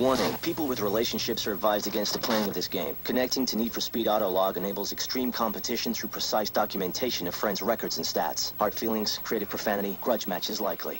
Warning, people with relationships are advised against the playing of this game. Connecting to Need for Speed Autolog enables extreme competition through precise documentation of friends' records and stats. Hard feelings, creative profanity, grudge matches likely.